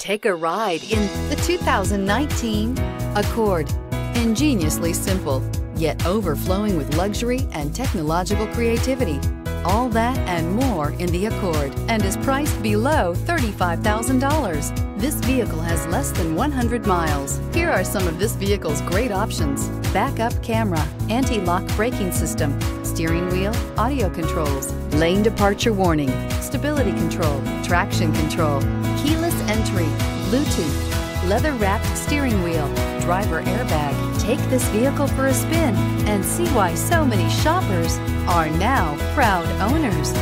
Take a ride in the 2019 Accord. Ingeniously simple, yet overflowing with luxury and technological creativity. All that and more in the Accord and is priced below $35,000. This vehicle has less than 100 miles. Here are some of this vehicle's great options. Backup camera, anti-lock braking system, steering wheel, audio controls, lane departure warning, stability control, traction control, keyless entry, Bluetooth, leather-wrapped steering wheel, driver airbag. Take this vehicle for a spin and see why so many shoppers are now proud owners.